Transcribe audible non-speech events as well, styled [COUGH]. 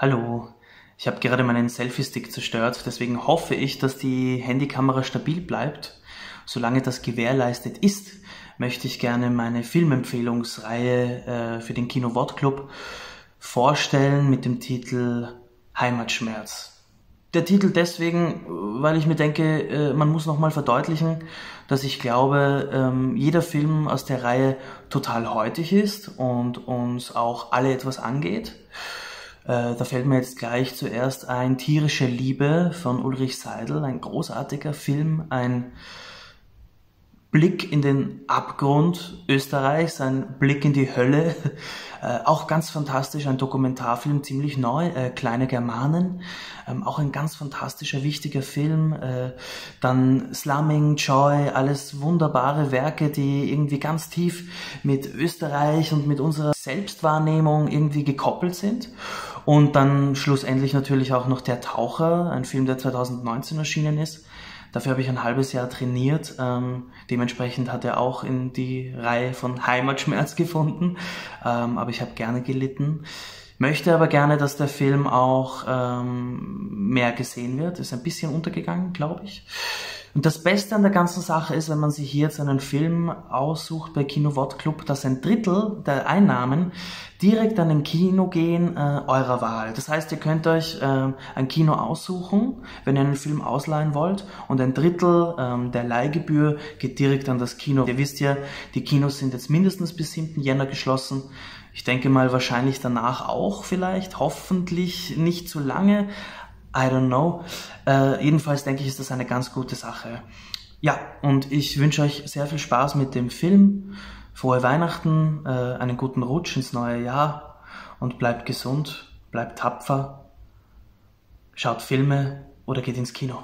Hallo, ich habe gerade meinen Selfie-Stick zerstört, deswegen hoffe ich, dass die Handykamera stabil bleibt. Solange das gewährleistet ist, möchte ich gerne meine Filmempfehlungsreihe äh, für den Kino Wort Club vorstellen mit dem Titel Heimatschmerz. Der Titel deswegen, weil ich mir denke, äh, man muss nochmal verdeutlichen, dass ich glaube, ähm, jeder Film aus der Reihe total heutig ist und uns auch alle etwas angeht. Äh, da fällt mir jetzt gleich zuerst ein Tierische Liebe von Ulrich Seidel, ein großartiger Film, ein Blick in den Abgrund Österreichs, ein Blick in die Hölle, äh, auch ganz fantastisch, ein Dokumentarfilm, ziemlich neu, äh, Kleine Germanen, ähm, auch ein ganz fantastischer, wichtiger Film, äh, dann Slumming, Joy, alles wunderbare Werke, die irgendwie ganz tief mit Österreich und mit unserer Selbstwahrnehmung irgendwie gekoppelt sind. Und dann schlussendlich natürlich auch noch Der Taucher, ein Film, der 2019 erschienen ist, Dafür habe ich ein halbes Jahr trainiert. Ähm, dementsprechend hat er auch in die Reihe von Heimatschmerz [LAUGHS] gefunden. Ähm, aber ich habe gerne gelitten. Möchte aber gerne, dass der Film auch ähm, mehr gesehen wird. Ist ein bisschen untergegangen, glaube ich. Und das Beste an der ganzen Sache ist, wenn man sich hier jetzt einen Film aussucht bei Kino Wort Club, dass ein Drittel der Einnahmen direkt an ein Kino gehen äh, eurer Wahl. Das heißt, ihr könnt euch äh, ein Kino aussuchen, wenn ihr einen Film ausleihen wollt und ein Drittel ähm, der Leihgebühr geht direkt an das Kino. Ihr wisst ja, die Kinos sind jetzt mindestens bis 7. Jänner geschlossen. Ich denke mal wahrscheinlich danach auch vielleicht, hoffentlich nicht zu lange, I don't know. Äh, jedenfalls denke ich, ist das eine ganz gute Sache. Ja, und ich wünsche euch sehr viel Spaß mit dem Film. Frohe Weihnachten, äh, einen guten Rutsch ins neue Jahr und bleibt gesund, bleibt tapfer, schaut Filme oder geht ins Kino.